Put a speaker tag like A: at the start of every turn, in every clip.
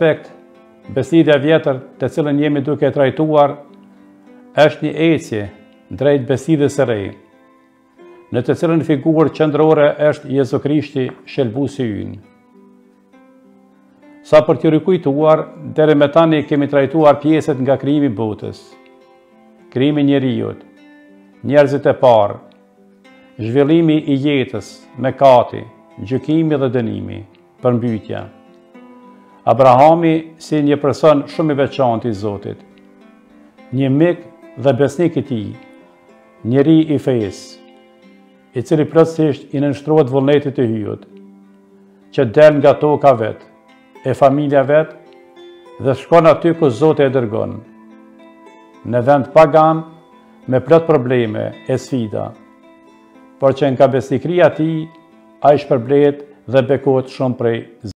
A: aspekt, besëlidhja e vjetër të cilën jemi duke e trajtuar, është një ecje drejt besëlidhjes së re, në të cilën figurë qëndrore është Jezu Krishti shëlbuesi ynë. Sa për t'ju rikujtuar, deri me tani kemi trajtuar pjesët nga krijimi i botës, krijimi i njeriut, njerëzit e parë, zhvillimi i jetës, mëkati, gjykimi dhe dënimi, përmbytja. Abrahami si një person shumë i veçantë i Zotit, një mik dhe besnik i tij, njeri i fesë. i cili plotësisht i nënshtrohet vullnetit të hyjut, që del nga toka vet, e familja vet, dhe shkon aty ku Zoti e dërgon. Në vend pagan, me plot probleme e sfida, por që nga besnikëria e tij, ai shpërblehet dhe bekohet shumë prej Zotit.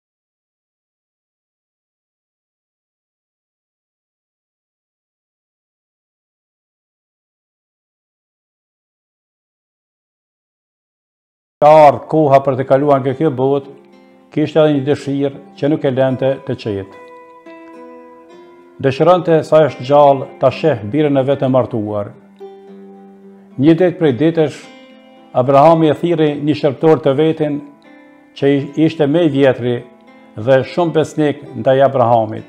A: ka ardhë koha për të kaluar nga kjo botë, kishte edhe një dëshirë që nuk e lente të qetë. Dëshironte sa është gjallë ta sheh birin e vet të martuar. Një ditë prej ditësh Abrahami e thirri një shërbëtor të vetin që ishte më i vjetri dhe shumë besnik ndaj Abrahamit,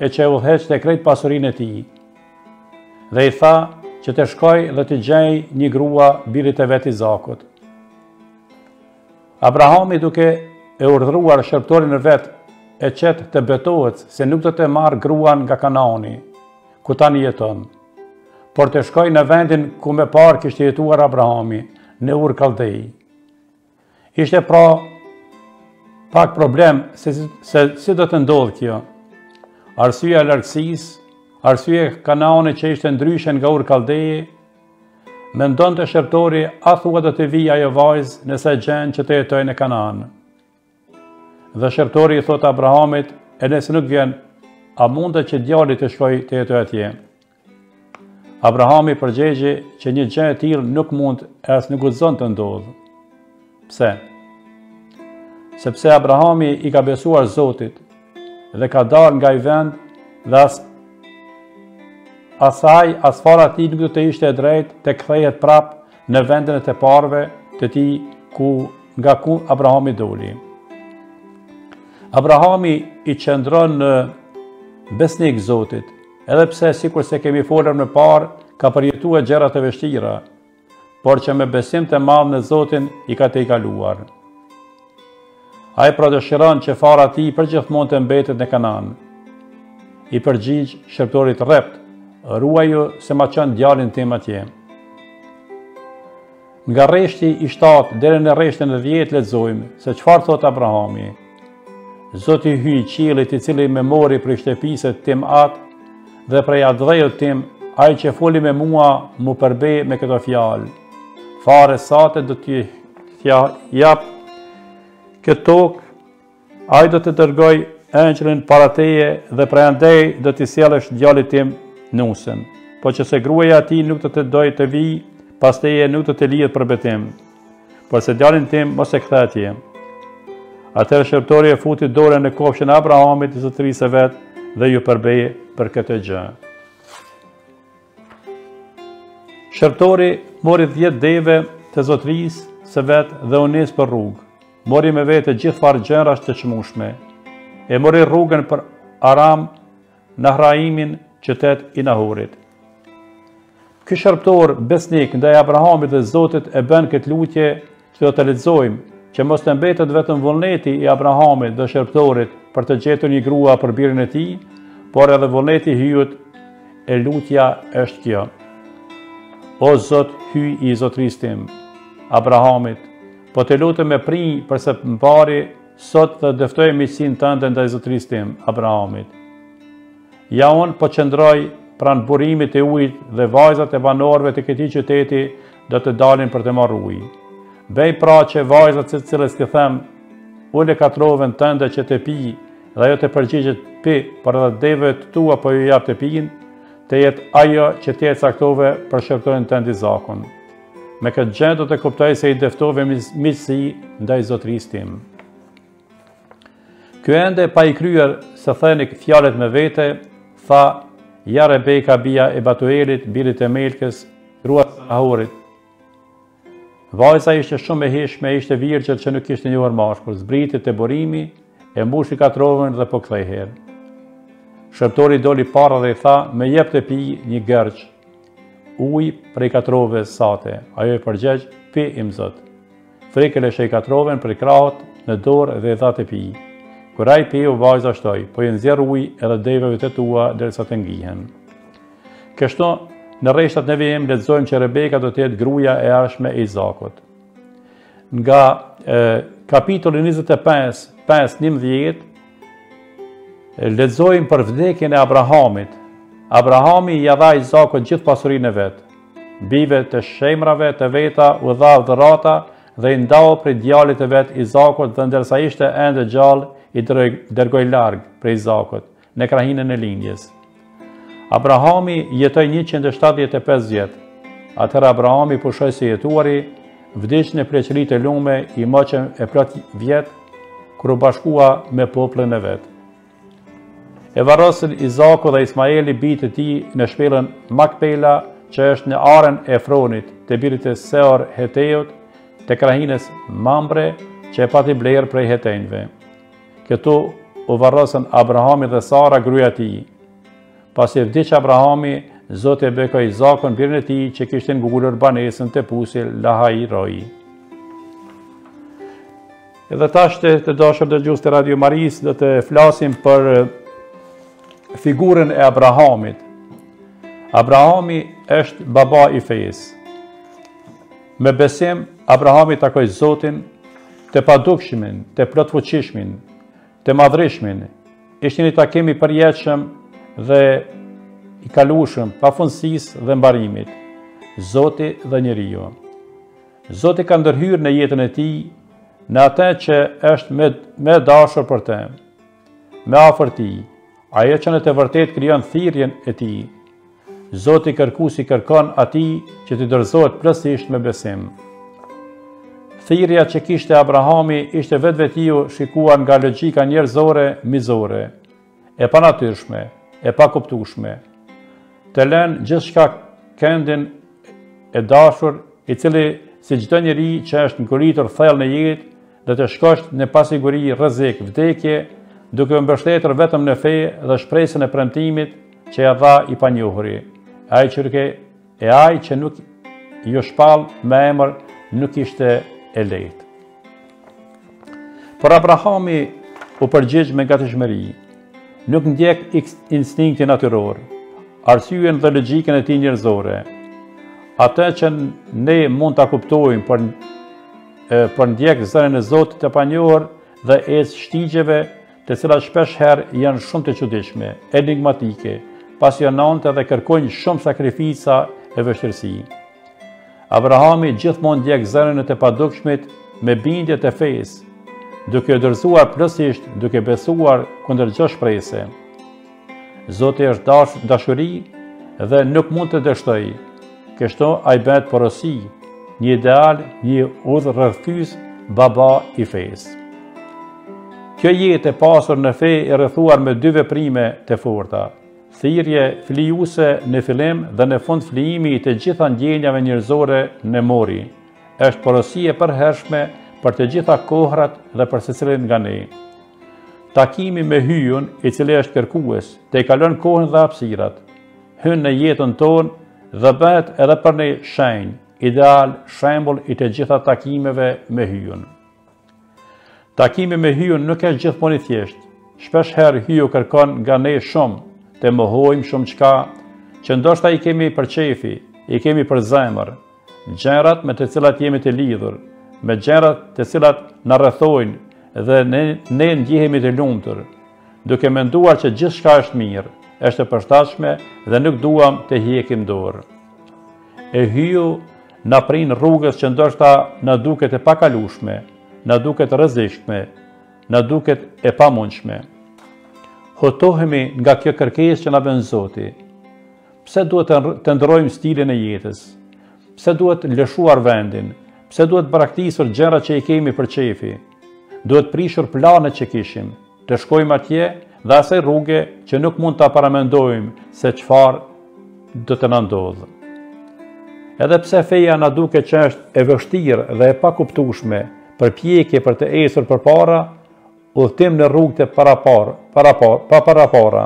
A: e që e udhëheqte krejt pasurinë e tij, dhe i tha që të shkojë dhe t'i gjejë një grua birit të vet Izakut. Abrahami duke e urdhruar shërbëtorin e vet e qet të betohet se nuk do ta marrë gruan nga Kanaani, ku tani jeton, por të shkojë në vendin ku më parë kishte jetuar Abrahami në Ur Kaldej. Ishte pra pak problem se si do të ndodhë kjo. Arsyeja e largësisë, arsyeja e Kanaanit që ishte ndryshe nga Ur Kaldeje, mendonte shërbëtori a thua do të vijë ajo vajzë nëse e gjen që të jetojë në Kanaan. Dhe shërbëtori i thotë Abrahamit, e nëse nuk vjen, a mundet që djali të shkojë të jetojë atje? Abrahami i përgjegji që një gjë e tillë nuk mund e as nuk guxon të ndodhë. Pse? Sepse Abrahami i ka besuar Zotit dhe ka dalë nga ai vend dhe as ai as fara e tij nuk do të ishte e drejtë të kthehet prap në vendin e të parëve të tij ku nga ku Abrahami doli. Abrahami i qëndron besnik Zotit, Edhe pse sikurse kemi folur më parë, ka përjetuar gjëra të vështira, por që me besim të madh në Zotin i ka tejkaluar. Ai pra dëshiron që fara e tij përgjithmonë të mbetet në Kanaan. I përgjigj shërbëtorit rreptë, ruaju se ma çon djalin tim atje. Nga rreshti i shtatë deri në rreshtin e dhjetë lexojmë se çfarë thotë Abrahami. Zoti Hyji i qiellit i cili më mori prej shtëpisë së tim ati dhe prej atdheut tim ai që foli me mua m'u përbe me këto fjalë. Farës sate do t'ia jap këtë tokë Ai do të dërgojë engjëllin para teje dhe prej andej do t'i sjellësh djalit tim nusen. Po që se gruaja aty nuk do të dojë të vijë pas teje, nuk do të lidhet përbetimi. Porse djalin tim mos e kthe atje. Atëherë shërbëtori e futi dorën në kofshën e Abrahamit zotërisë së vet dhe iu përbe për këtë gjë. Shërbëtori mori dhjetë deve të zotërisë së vet dhe u nis për rrugë. Mori me vete gjithfarë gjërash të çmueshme. E mori rrugën për Aram Naharaimin, qytet i Nahorit. Ky shërbëtor besnik ndaj Abrahamit dhe Zotit e bën këtë lutje Që do të lexojmë, që mos të mbetet vetëm vullneti i Abrahamit dhe shërbëtorit për të gjetur një grua për birin e tij, por edhe vullneti i Hyjit e lutja është kjo. O Zot, Hyji i zotërisë tim, Abrahamit, po të lutem më prij për së mbari sot dhe dëftoje miqësinë tënde ndaj zotërisë tim, Abrahamit. Ja unë po qëndroj pranë burimit të ujit dhe vajzat e banorëve të këtij qyteti do të dalin për të marrë ujë. Bëj pra që vajza së cilës t'i them, ule katrovën tënde që të pi dhe ajo të përgjigjet pi, por edhe deveve të tua po ju jap të pinë, të jetë ajo që ti e caktove për shërbëtorin tënd Izakun. Me këtë gjë do të kuptoj se e dëftove miqësinë ndaj zotërisë tim. Ky ende pa i kryer së thëni fjalët me vete, tha, Ja Rebeka, bija e Batuelit, birit të Melkës, gruas Nahorit. Vajza ishte shumë e hishme, ishte virgjër që nuk kishte njohur mashkull, zbriti te burimi, e mbushi katrovën dhe po kthehej. Shërbëtori doli para dhe i tha, më jep të pi një gërrqe ujë prej katrove sate, ajo i përgjegj, pi imzot. Vrik e lëshoi katrovën prej krahut në dorë dhe i dha të pijë. Kur ai piu, vajza shtoi, po ju nxjerr ujë edhe deveve të tua derisa të ngihen. Kështu, në rreshtat në vijim, lexojmë që Rebeka do të jetë gruja e arshme e Izakut. Nga e, kapitulli 25, 5, 11, lexojmë për vdekjen e Abrahamit. Abrahami ia dha Izakut gjithë pasurinë e vet. Bijve të shemrave të veta u dha dhurata dhe i ndau prej djalit të vet Izakut dhe ndërsa ishte ende gjallë i dërgoi larg prej Izakut, në krahinën e lindjes. Abrahami jetoi 175 vjet. Atëherë Abrahami pushoi së jetuari, vdiq në pleqëri të lume i moqëm e plot vjet, kur u bashkua me popullin e vet. E varrosën Izaku dhe Ismaeli bijtë e tij në shpellën Makpela, që është në arën e Efronit, të birit të Seor Heteut, të krahinës Mambre, që e pati blerë prej hetenjve. Këtu u varrosën Abrahami dhe Sara gruja e tij. Pasi vdiq Abrahami, Zoti e bekoi Izakun birin e tij që kishte ngulur banesën te Pusi Lahai Roi. Edhe tash, të dashur dëgjues të Radio Marisë do të flasim për figurën e Abrahamit. Abrahami është baba i fesë. Me besim, Abrahami takoi Zotin të padukshmin, të plotfuqishmin, të madhërishmin. Ishte një takim i përjetshëm dhe i kalueshëm, pafundësisë dhe mbarimit. Zoti dhe njeriu. Zoti ka ndërhyrë në jetën e tij në atë që është më, më e dashur për të, më afër tij, ajo që në të vërtetë krijon thirrjen e tij. Zoti kërku si kërkon atij që t'i dorëzohet plotësisht me besim. Thirrja që kishte Abrahami ishte vetvetiu shikuar nga logika njerëzore, mizore. e panatyrshme, e pakuptueshme, të lërë gjithçka këndin e dashur, i cili si çdo njeri që është ngulitur thellë në jetë, dhe të shkosh në pasiguri, rrezik, vdekje, duke u mbështetur vetëm në fe dhe shpresën e premtimit që ia dha i panjohuri, ai që E ai që nuk ju shpallë me emër nuk ishte e lehtë. Por Abrahami u përgjigj me gatishmëri. Nuk ndjek instinktin natyror, arsyen dhe logjikën e tij njerëzore. Atë që ne mund ta kuptojmë por ndjek zërin e Zotit të panjohur dhe ec shtigjeve të cilat shpesh herë janë shumë të çuditshme, enigmatike, pasionante dhe kërkojnë shumë sakrifica e vështirësi. Abrahami gjithmonë ndjek zërin e të padukshmit me bindje të fesë, duke iu dorëzuar plotësisht, duke besuar kundër çdo shprese. Zoti është dashuri dhe nuk mund të dështojë. Kështu ai bëhet porosi, një ideal, një udhërrëfyes, baba i fesë. Kjo jetë e pasur në fe e rrethuar me dy veprime të forta, thirrje flijuese në fillim dhe në fund flijimi i të gjitha ndjenjave njerëzore në Mori, është porosi e përhershme për të gjitha kohrat dhe për secilin nga ne. Takimi me Hyjun, i cili është kërkues, tejkalon kohën dhe hapësirat, hyn në jetën tonë dhe bëhet edhe për ne shenjë, ideal, shembull i të gjitha takimeve me Hyjun. Takimi me Hyjun nuk është gjithmonë i thjeshtë. Shpesh herë Hyju kërkon nga ne shumë, të mohojmë shumë çka, që ndoshta i kemi për qefi, i kemi për zemër, Gjërat me të cilat jemi të lidhur, me gjërat të cilat na rrethojnë dhe ne ndjehemi të lumtur, duke menduar që gjithçka është mirë, është e përshtatshme dhe nuk duam të hjekim dorë. E Hyju na prin rrugës që ndoshta na duket e pakalueshme, na duket rrezikshme, na duket e pamundshme. Hutohemi nga kjo kërkesë që na bën Zoti. Pse duhet të ndërrojmë stilin e jetës? Pse duhet lëshuar vendin? Pse duhet braktisur gjërat që i kemi për qefi? Duhet prishur planet që kishim, të shkojmë atje dhe asaj rruge që nuk mund ta paramendojmë se çfarë do të na ndodhë. Edhe pse feja na duket që është e vështirë dhe e pakuptueshme përpjekje për të ecur përpara, Udhëtim në rrugët e paraparë, paraparë, pa parapara.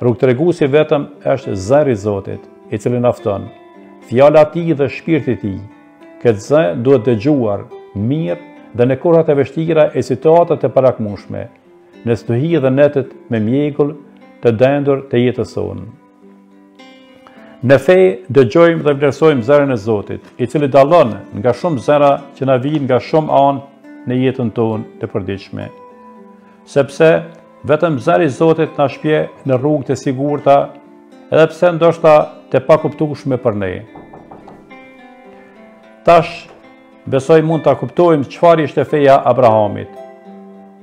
A: Rrugëtreguesi i vetëm është zëri i Zotit, i cili na fton. Fjala e tij dhe shpirti i tij. Këtë zë duhet dëgjuar mirë dhe në kohërat e vështira e situatat e palakmueshme, në stuhi dhe netët me mjegull të dendur të jetës sonë. Në fe dëgjojmë dhe vlerësojmë zërin e Zotit, i cili dallon nga shumë zëra që na vijnë nga shumë anë në jetën tonë të përditshme. Sepse vetëm zëri i Zotit na shpje në rrugë të sigurta, edhe pse ndoshta të pakuptueshme për ne. Tash Besoj mund ta kuptojmë çfarë ishte feja e Abrahamit,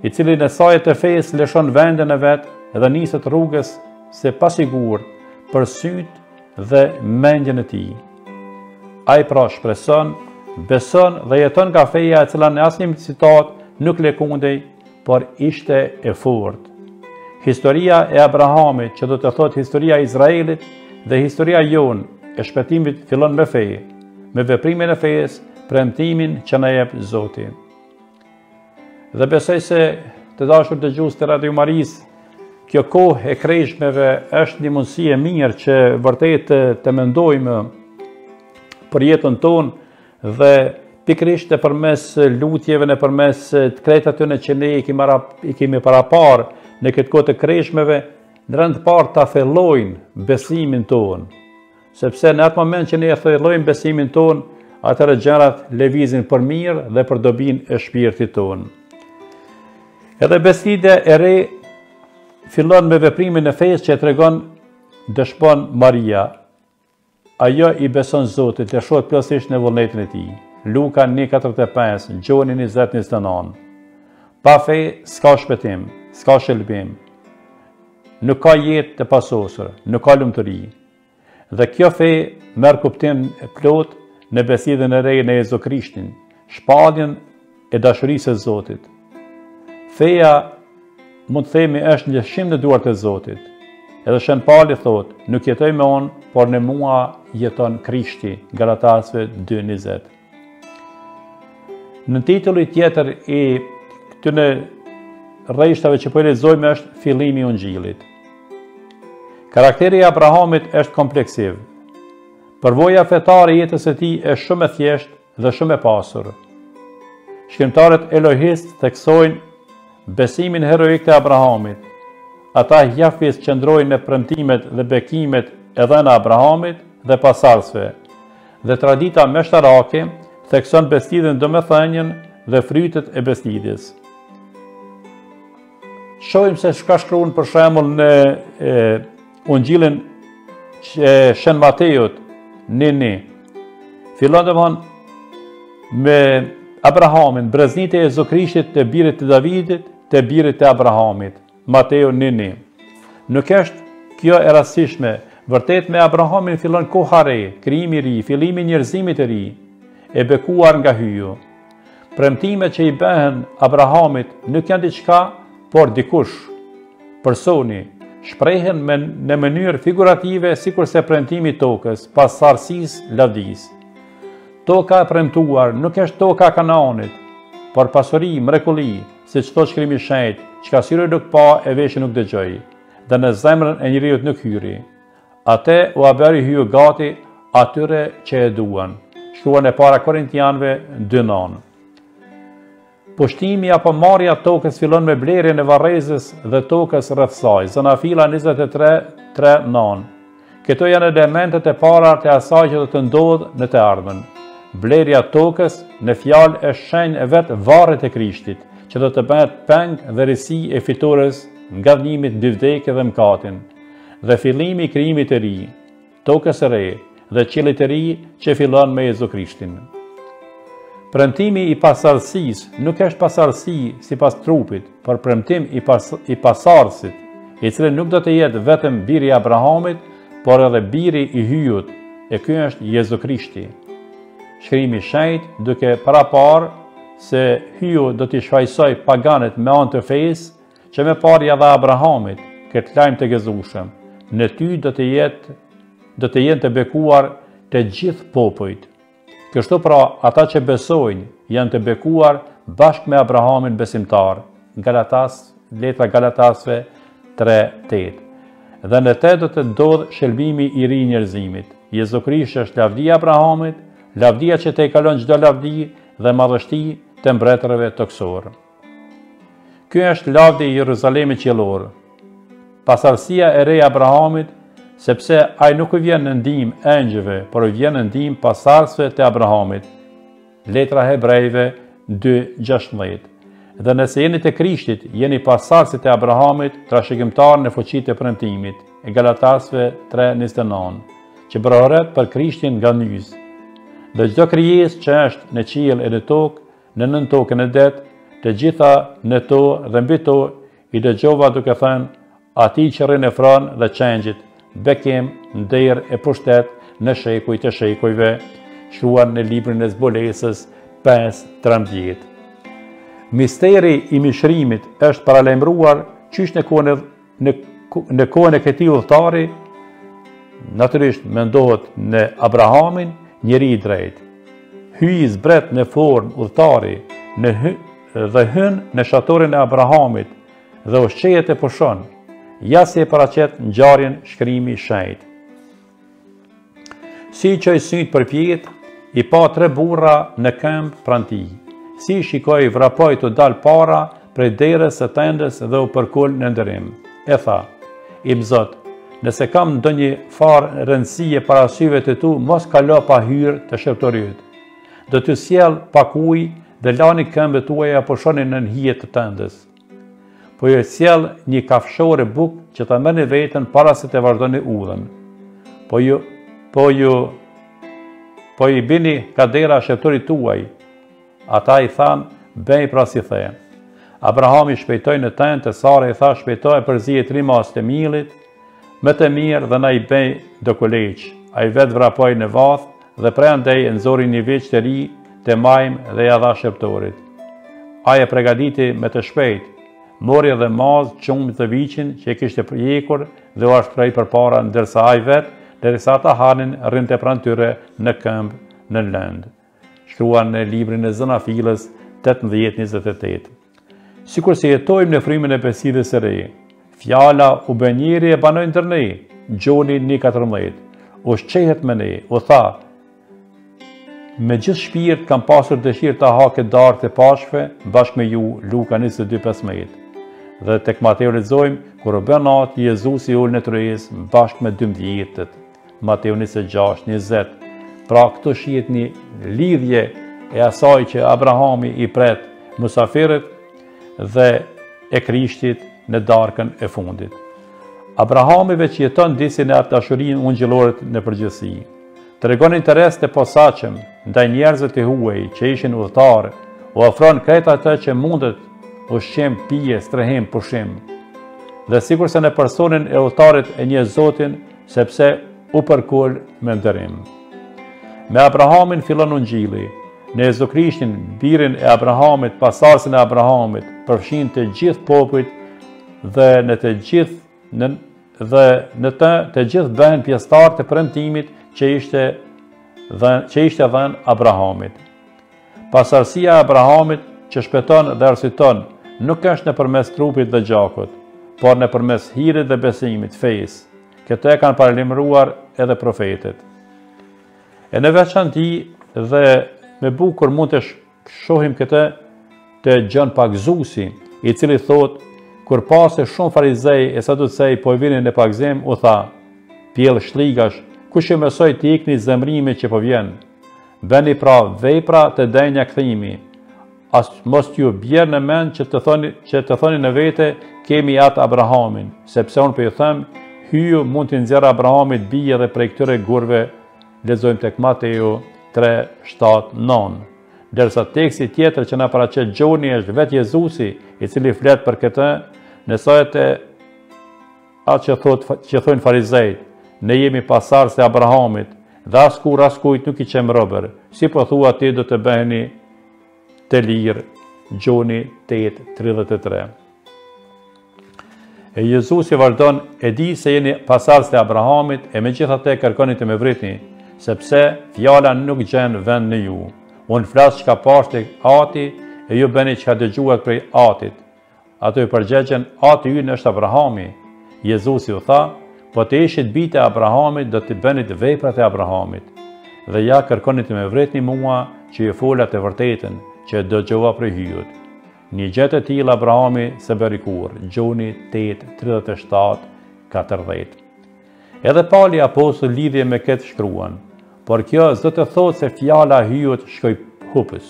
A: i cili në saje të fesë lëshon vendin e vet dhe niset rrugës së pasigurt për sytë dhe mendjen e tij. Ai pra shpreson, beson dhe jeton nga feja e cila në asnjë situatë nuk lëkundej, por ishte e fortë. Historia e Abrahamit, që do të thotë historia e Izraelit dhe historia jonë e shpëtimit fillon me fe. me veprimin e fesë, premtimin që na jep Zoti. Dhe besoj se të dashur dëgjues të Radio Marisë, kjo kohë e kreshmeve është një mundësi e mirë që vërtet të mendojmë për jetën tonë dhe pikërisht nëpërmes lutjeve, nëpërmes krejt atyre që ne i kemi, para, i kemi paraparë në këtë kohë të kreshmeve, në rend të parë ta thellojmë besimin tonë. Sepse në atë moment që ne e thellojmë besimin tonë, atëherë gjërat lëvizin për mirë dhe për dobinë e shpirtit tonë. Edhe besëlidhja e re fillon me veprimin e fesë që e tregon dëshmon Maria. Ajo i beson Zotit, lëshohet plotësisht në vullnetin e tij. Luka 1:45, Gjoni 20:29. Pa fe s'ka shpëtim, s'ka shëlbim. Nuk ka jetë të pasosur, nuk ka lumturi. Dhe kjo fe merr kuptim të plotë në besëlidhjen e re në Jezu Krishtin, shpalljen e dashurisë së Zotit. Feja mund të themi është lëshim në duart e Zotit. Edhe Shën Pali thotë, nuk jetoj më unë, por në mua jeton Krishti, Galatasve 2.20. Nëntitulli tjetër i këtyre rreshtave që po i lexojmë është fillimi i Ungjillit. Karakteri i Abrahamit është kompleksiv. Përvoja fetare e jetës së tij është shumë e thjeshtë dhe shumë e pasur. Shkrimtarët elohistë theksojnë besimin heroik të Abrahamit. Ata jahvistë qëndrojnë në premtimet dhe bekimet e dhëna Abrahamit dhe pasardhësve. Dhe tradita meshtarake thekson besëlidhjen, domethënien dhe frytet e besëlidhjes. Shohim se çka shkruan për shembull në Ungjillin e Shën Mateut, një një. Fillon demek me Abrahamin, breznitë e Jezu Krishtit të birit të Davidit, të birit të Abrahamit. Mateo një një. Nuk është kjo e rastësishme, vërtet me Abrahamin fillon koha re, krijimi i ri, fillimi i njerëzimit të ri, e bekuar nga Hyju. Premtimet që i bëhen Abrahamit nuk janë diçka, por dikush. Përsoni, shprehen me në mënyrë figurative sikurse premtimi i tokës pasardhësisë, lavdisë. Toka e premtuar nuk është toka e Kanaanit, por pasuri, mrekulli, Siç thotë shkrimi i shenjtë, çka syri nuk pa e veshi nuk dëgjoi, dhe në zemrën e njeriut nuk hyri. Atë ua bëri Hyji gati atyre që e duan. Shkruan e para Korintianëve 2 nëntë. Pushtimi apo marrja e tokës fillon me blerjen e varrezës dhe tokës rreth saj. Zanafila 23 3 nëntë. Këto janë elementet e para të asaj që do të ndodhë në të ardhmen. Blerja e tokës në fjalë është shenjë e vetë varrit të Krishtit, që do të bëhet peng dhe risi e fitores ngadhënjimit mbi vdekjen dhe mëkatin, dhe fillimi i krijimit të ri, tokës së re dhe qiellit të ri që fillon me Jezu Krishtin. Premtimi i pasardhësisë nuk është pasardhësi sipas trupit, por premtim i, pas, i pasardhësit, i cili nuk do të jetë vetëm biri i Abrahamit, por edhe biri i Hyjut, e ky është Jezu Krishti. Shkrimi i shenjtë duke paraparë se Hyju do t'i shfajësojë paganët me anë të fesë, që më parë ia dha Abrahamit, këtë lajm të gëzueshëm, në ty do të jetë, do të jenë të bekuar të gjithë popujt. Kështu pra, ata që besojnë, janë të bekuar bashkë me Abrahamin besimtar, Galatas, letra Galatasve 3, 8. Dhe në te do të ndodhë shëlbimi i ri i njerëzimit. Jezu Krishti është lavdia e Abrahamit, lavdia që tejkalon çdo lavdi dhe madhështi të mbretërve tokësorë. Ky është lavdi i Jeruzalemit qiellor, pasardhësia e re e Abrahamit, sepse ai nuk u vjen në ndihmë engjëjve, por u vjen në ndihmë pasardhësve të Abrahamit. Letra Hebrejve 2:16. Dhe nëse jeni të Krishtit, jeni pasardhësit e Abrahamit, trashëgimtarë në fuqi të premtimit. E Galatasve 3:29. Që brohoret për Krishtin nga nys. Dhe çdo krijesë që është në qiell e në tokë, Në nën tokën e det, të gjitha në to dhe mbi to i dëgjova duke thënë atij që rrin në fron dhe qengjit, bekim, nder e pushtet në shekuj të shekujve, shkruan në librin e zbulesës 5.13. Misteri i mishërimit është paralajmëruar qysh në kone Në, në kohën e këtij udhëtari, natyrisht mendohet në Abrahamin, njeri i drejtë. Hyji zbret në formë udhëtari në hy, dhe hyn në shatorin e Abrahamit dhe ushqehet e pushon, ja si e paraqet ngjarjen Shkrimi i Shenjtë. Si i çoi sytë përpjetë, i pa tre burra në këmbë pranë tij. Si i shikoi vrapoi t'u dalë para prej derës së tendës dhe u përkul në nderim. E tha, imzot, nëse kam ndonjë farë rëndësie para syve të tu, mos kalo pa hyrë te shërbëtori yt. Do të sjell pak ujë dhe lani këmbët tuaja pushoni nën hije të tendës. Po ju sjell një kafshore buke që ta merrni veten para se të vazhdoni udhën. Po ju po ju po i bini kah dera shërbëtorit tuaj. Ata i thanë, bëj pra si the. Abrahami shpejtoi në tendë te Sara e i tha shpejto e përzieji tri masë të miellit, Më të mirë dhe na i bëj do kuleç. Ai vetë vrapoi në vathë dhe prej andej e nxori një viç të ri të majmë dhe ia dha shërbëtorit. Ai e pregaditi me të shpejtë, mori edhe mazë, qumësht dhe viçin që e kishte pjekur dhe ua shtroi përpara ndërsa ai vetë, derisa ata hanin, rrinte pranë tyre në këmbë në lëndë. Shkruan në librin e Zanafillës tetëmbëdhjetë njëzet e tetë. Sikurse jetojmë në frymën e Besëlidhjes së Re, fjala u bë njeri e banoi ndër ne, Gjoni 1.14, ushqehet me ne, u tha, Me gjithë shpirt kam pasur dëshirë ta ha këtë darkë të Pashkëve bashkë me ju, Luka 22.15. Dhe tek Mateo lexojmë, kur u bë natë, Jezusi u ul në tryezë bashkë me dymbëdhjetët. Mateu 26, 20 Pra këtu shihet një lidhje e asaj që Abrahami i pret musafirët dhe e Krishtit në darkën e fundit. Abrahami veç jeton disi në atë dashurinë ungjillore në përgjithësi. Tregon interes të posaçëm, ndaj njerëzve të huaj që ishin udhëtarë, u ofron krejt atë që mundet ushqim, pije, strehim, pushim. Dhe sikurse në personin e udhëtarit e njeh Zotin, Sepse u përkul me nderim. Me Abrahamin fillon ungjilli, në Jezu Krishtin, birin e Abrahamit, pasardhësin e Abrahamit, përfshihen të gjithë popujt dhe në të gjithë në, dhe në të të gjithë bëhen pjesëtarë të premtimit që ishte dhe që ishte dhënë Abrahamit. Pasardhësia e Abrahamit që shpëton dhe arsyeton nuk është nëpërmes trupit dhe gjakut, por nëpërmes hirit dhe besimit, fesë. Këtë e kanë paralajmëruar edhe profetët. E në veçanti dhe më bukur mund të shohim këtë te Gjon Pagëzuesi, i cili thotë, kur pa se shumë farizej e saducej po vini në pagëzim, u tha, pjellë shlligash, kush ju mësoi të ikni zemërimit që po vjen, Bëni pra vepra të denja kthimi. As mos t'ju bjerë në mend që të thoni që të thoni në vete kemi atë Abrahamin, sepse unë po ju them, hyju mund t'i nxjerr Abrahamit bij edhe prej këtyre gurve lexojmë tek Mateu 3:7-9. Ndërsa teksti tjetër që na paraqet Gjoni është vetë Jezusi, i cili flet për këtë, në sajët e Atë që thotë, që thonë farizejt, ne jemi pasardhës e Abrahamit dhe askurrë askujt nuk i qemë robër. Si po thua ti do të bëheni të lirë? Gjoni 8:33. E Jezusi vazhdon, e di se jeni pasardhës e Abrahamit e megjithatë kërkoni të më vritni, sepse fjala nuk gjen vend në ju. Unë flas çka pashë te ati e ju bëni çka dëgjuat prej atit. Ata i përgjigjen, Ati ynë është Abrahami. Jezusi u tha, Po të ishit bijtë e Abrahamit, do të bënit veprat e Abrahamit. Dhe ja kërkoni të më vritni mua që ju fola të vërtetën, që e dëgjova prej hyjut. Një gjë të tillë Abrahami s'e bëri kurrë, Gjoni 8:37, 40. Edhe Pali Apostull në lidhje me këtë shkruan, Por kjo s'do të thotë se fjala e hyjut shkoi hupës,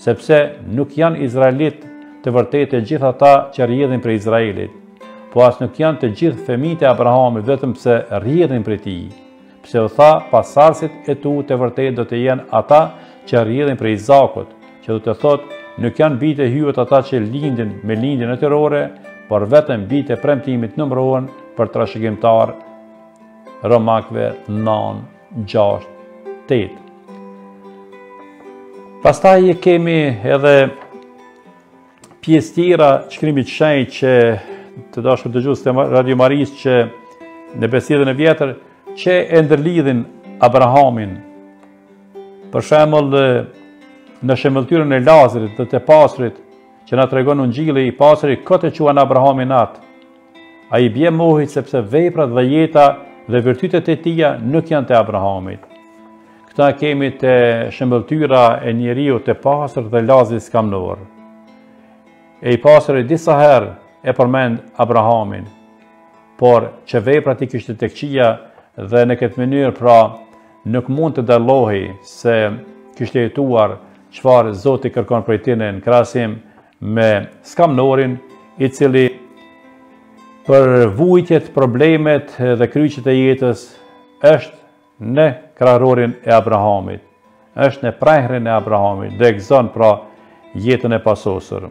A: sepse nuk janë izraelitë të vërtetë të gjithë ata që rrjedhin prej Izraelit, po as nuk janë të gjithë fëmijët e Abrahamit vetëm pse rrjedhin prej tij. Pse u tha, pasardhësit e tu të vërtetë do të jenë ata që rrjedhin prej Izakut, Që do të thotë, nuk janë bijtë e hyjit ata që lindin me lindje natyrore, por vetëm bijtë e premtimit numërohen për trashëgimtarë Romakëve 9, 6, 8. Pastaj e kemi edhe pjesë tjera të shkrimit shenjt që të dashur dëgjues të Radio Marisë që në besëlidhjen e vjetër që e ndërlidhin Abrahamin Për shembull, në shëmbëlltyrën e Lazarit dhe të pasurit, që na tregon ungjilli i pasuri këtë e quan Abrahamin atë. Ai bie mohit sepse veprat dhe jeta dhe virtytet e tija nuk janë të Abrahamit. Këtë e kemi te shëmbëlltyra e njeriut të pasur dhe Lazrit skamnor. E i pasuri disa herë e përmend Abrahamin, por që veprat i kishte të këqija dhe në këtë mënyrë pra Nuk mund të dallohej se kishte jetuar çfarë Zoti kërkon prej tij në krahasim me skamnorin, i cili për vujtjet, problemet dhe kryqet e jetës është në kraharorin e Abrahamit, është në prehrin e Abrahamit, dhe gëzon pra jetën e pasosur.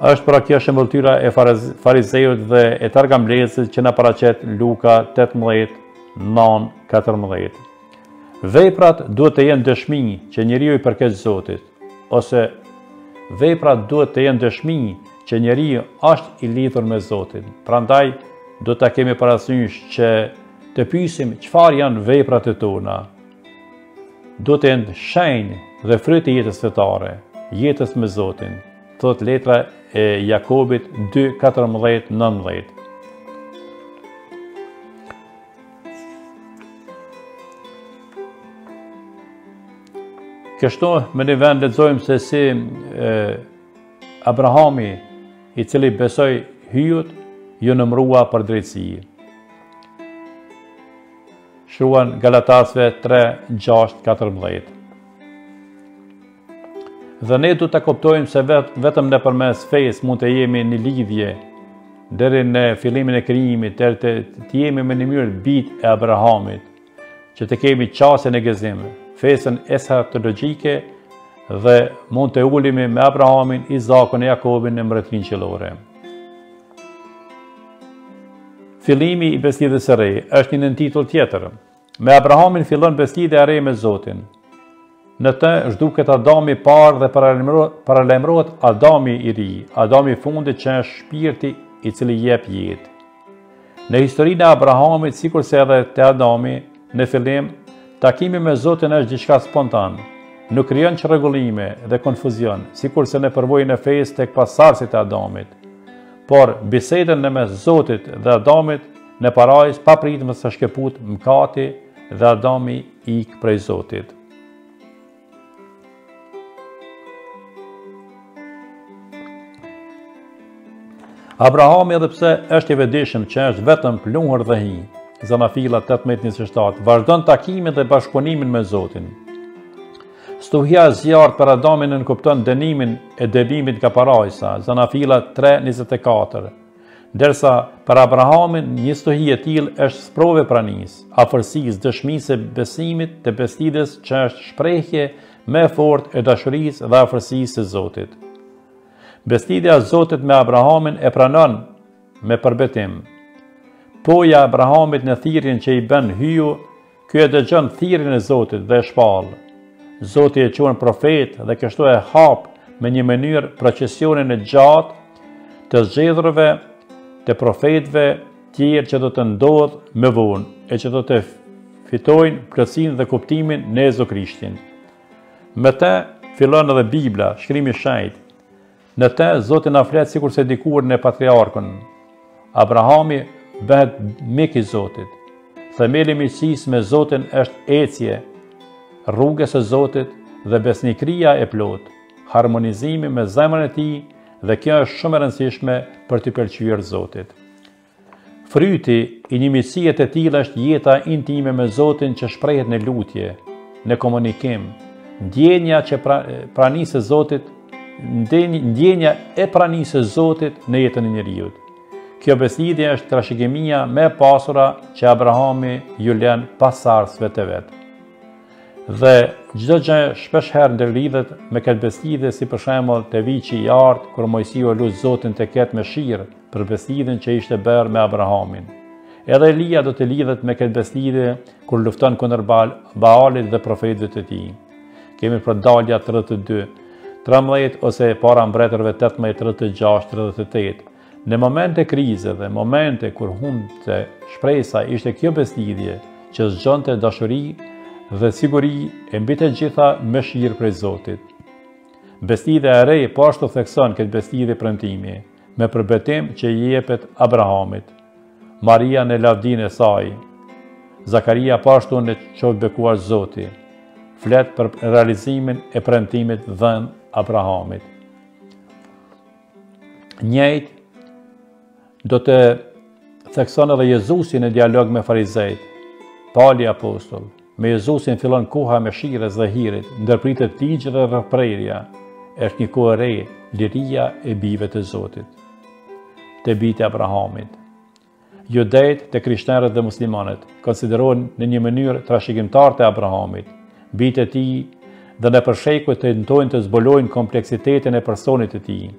A: Është pra kjo shëmbëlltyra e farizeut dhe e tagrambledhësit që na paraqet Luka 18, 9, 14. Veprat duhet të jenë dëshmi që njeriu i përket Zotit, ose veprat duhet të jenë dëshmi që njeriu është i lidhur me Zotin. Prandaj duhet ta kemi parasysh që të pyesim çfarë janë veprat e tona. Duhet të jenë shenjë dhe fryt i jetës fetare, jetës me Zotin, thotë letra e Jakobit 2:14-19. Kështu me një vend lexojmë se si e, Abrahami i cili besoi Hyjit iu numërua për drejtësi. Shkruan Galatasve 3, 6, 14. Dhe ne duhet ta kuptojmë se vetëm nëpërmes fesë mund të jemi në lidhje deri në fillimin e krijimit, deri të, të jemi me një mënyrë bijtë e Abrahamit, që të kemi qasje në gëzim, festën eshatologjike dhe mund të ulemi me Abrahamin, Izakun e Jakobin në mbretërinë qiellore. Fillimi i besëlidhjes së re është një nëntitull tjetër. Me Abrahamin fillon besëlidhja e re me Zotin. Në të zhduket Adami i parë dhe paralajmërohet Adami i ri, Adami i fundit që është shpirti i cili jep jetë. Në historinë e Abrahamit, sikurse edhe te Adami, Në fillim, takimi me Zotin është diçka spontan, nuk krijon çrregullime dhe konfuzion, sikurse në përvojën e fesë tek pasardhësit e Adamit. Por bisedën në mes Zotit dhe Adamit në parajsë papritmë e shkëput mëkati dhe Adami ikën prej Zotit. Abrahami edhe pse është i vetëdijshëm që është vetëm pluhur dhe hi, Zanafilla 18.27, vazhdon takimin dhe bashkëpunimin me Zotin. Stuhia e zjarrtë për Adamin nënkupton dënimin e dëbimin nga parajsa, Zanafilla 3.24. Ndërsa, për Abrahamin, një stuhi e tillë është sprovë e pranisë, afërsisë, dëshmisë së besimit, të beslidhjes që është shprehje më e fortë e dashurisë dhe afërsisë së Zotit. Beslidhja e Zotit me Abrahamin e pranon me përbetim. Poja e Abrahamit në thirrjen që i bën Hyji Ky e dëgjon thirrjen e Zotit dhe e shpall. Zoti e quan profet dhe kështu e hap me një mënyrë procesionin e gjatë të të zgjedhurve të profetëve tjerë që do të ndodhë më vonë e që do të fitojnë plotësinë dhe kuptimin në Jezu Krishtin. Me të fillon edhe Bibla, shkrimi shenjtë, Në te Zoti na flet sikurse dikur në patriarkun. Abrahami bëhet mik i Zotit. Themeli i miqësisë me Zotin është ecje rrugës së Zotit dhe besnikëria e plotë, harmonizimi me zemrën e tij dhe kjo është shumë e rëndësishme për t'i pëlqyer Zotit. Fryti i një miqësie të tillë është jeta intime me Zotin që shprehet në lutje, në komunikim, ndjenja e pra, pranisë së Zotit, ndjenja e pranisë së Zotit në jetën e njeriut. Kjo beslidhje është trashëgimia më e pasura që Abrahami ju len pasardhësve të vet. Dhe çdo gjë shpesh herë ndërlidhet me këtë beslidhje, si për shembull te viçi i artë kur Moisiu lut Zotin të ketë mëshirë për beslidhjen që ishte bërë me Abrahamin. Edhe Elia do të lidhet me këtë beslidhje kur lufton kundër Baalit dhe profetëve të tij. Kemi për Dalja 32, 13 ose e para Mbretërve 18, 36, 38. Në momente krize dhe momente kur humbte shpresa ishte kjo beslidhje që zgjonte dashuri dhe siguri e mbi të gjitha mëshirë prej Zotit. Beslidhja e re po ashtu thekson këtë beslidhje premtimi. me përbetim që i jepet Abrahamit, Maria në lavdinë e saj, Zakaria po ashtu në qoftë bekuar Zoti, flet për realizimin e premtimit dhënë Abrahamit. Njëjt do të theksojë edhe Jezusi në dialog me farizenjtë, Pali apostull, Me Jezusin fillon koha e mëshirës dhe hirit, ndërpritet ligji dhe rrethprerja, është një kohë e re, liria e bijve të Zotit. Te bijtë e Abrahamit. Judenjtë, të krishterët dhe muslimanët konsiderohen në një mënyrë trashëgimtarë të Abrahamit. Bijtë e tij dhe nëpër shekuj tentojnë të zbulojnë kompleksitetin e personit të tij.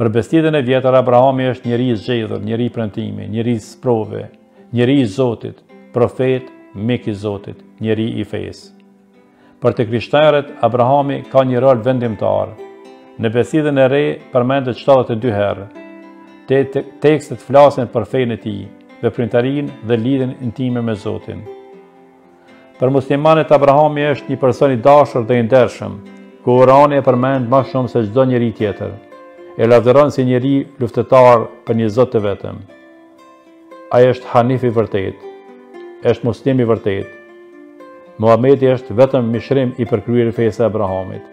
A: Për beslidhjen e vjetër, Abrahami është njeri i zgjedhur, njeri premtimi, njeri sprove, Njeri i Zotit, profet, mik i Zotit, njeri i fesë. Për të krishterët, Abrahami ka një rol vendimtar. Në Besëlidhjen e Re përmendet 72 herë. Tekstet flasin për fenë e tij, veprimtarinë dhe lidhjen intime me Zotin. Për muslimanët Abrahami është një person i dashur dhe i ndershëm. Kurani e përmend më shumë se çdo njeri tjetër. E lavdëron si njeri luftëtar për një Zot të vetëm. Ai është Hanif i vërtetë, është Muslim i vërtetë. Muhamedi është vetëm mishrim i përkryer i fesë së Abrahamit.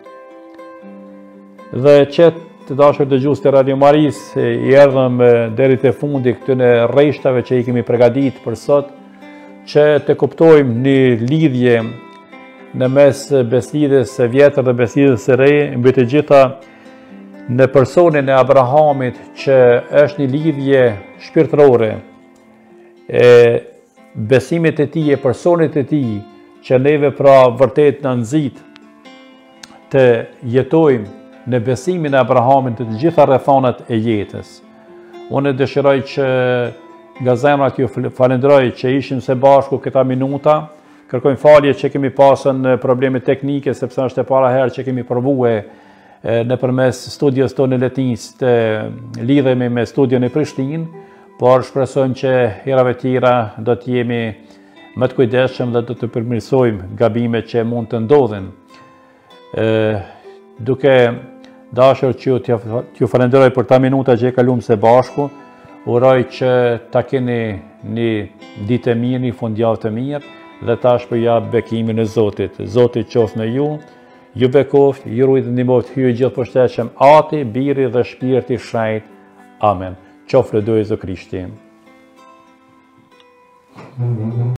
A: Dhe qe të dashur dëgjues të Radio Marisë, i erdhëm deri te fundi i këtyne rreshtave që i kemi pregadit për sot, që të kuptojmë një lidhje në mes Besëlidhjes së Vjetër dhe Besëlidhjes së Re, mbi të gjitha Në personin e Abrahamit që është një lidhje shpirtërore e besimit e tij e personit e tij që neve pra vërtet na nxit të jetojmë në besimin e Abrahamit në të gjitha rrethanat e jetës. Unë dëshiroj që nga zemra t'ju falenderoj që ishim së bashku këta minuta, Kërkojmë falje që kemi pasun probleme teknike, sepse është e para herë që kemi provue nëpërmes studios tonë në Letnicë të lidhemi me studion në Prishtinë, por shpresojmë që herave tjera do të jemi më të kujdesshëm dhe do të përmirësojmë gabimet që mund të ndodhin. duke dashur që t'ju falenderoj për këta minuta që i kaluam së bashku, uroj që ta keni një ditë të mirë, një fundjavë të mirë, dhe tash pe jap bekimin e Zotit. Zoti qoftë me ju, ju bekoftë, ju ruajtë dhe ndihmoftë Hyji i gjithëpushtetshëm Ati, Biri dhe Shpirti Shenjt. Amen. Qoftë lëvduar Jezu Krishti. Mm-hmm.